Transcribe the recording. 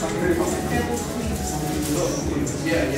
Yeah, yeah.